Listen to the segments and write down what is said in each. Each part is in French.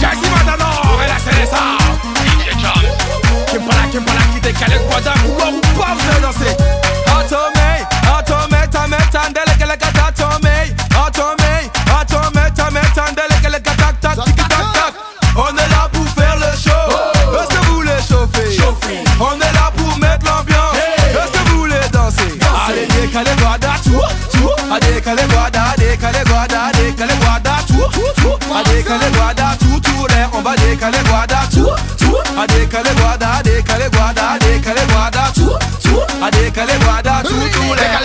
Jazzy Mandalore et la CSA DJ Jones Kimpala Kimpala qui décale Guada Couloir ou pas vous allez danser Atomé, atomé, tamé, tandele que le décalez Guada tout, tout Allez décalez Guada, décalez Guada, décalez Guada tout, tout, tout Allez décalez Guada tout, tout l'air On va décaler Guada tout, tout A décaler Guada, décaler Guada, décaler Guada tout, tout A décaler Guada tout, tout l'air Décalé Guadeloupe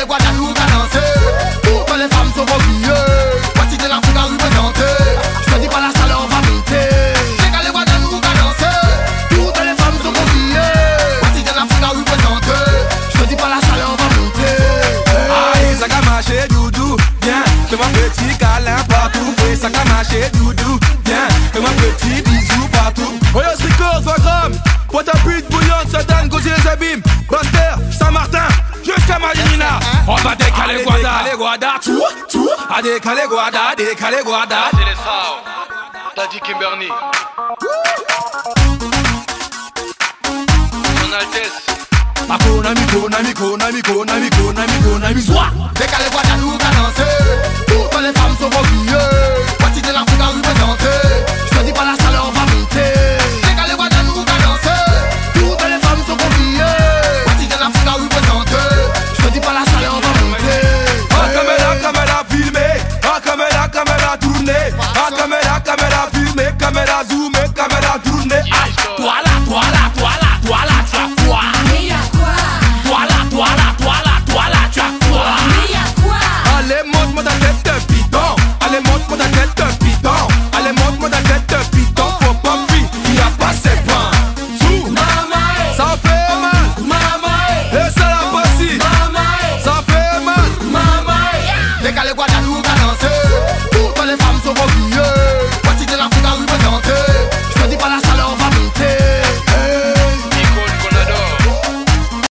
Marché, doudou, viens Fais-moi petit bisou partout. Oh yo, Stricos, Vagram Boîte à pute bouillante, Satan, Gauthier, Zabim Buster, Saint-Martin, jusqu'à Malinina On va décaler Guada. Décaler Guada, tout, tout. A décaler Guada, décaler Guada. C'est les Sao, Daddy Kimberly. Son Altesse, Décalé Guadeloupe à them.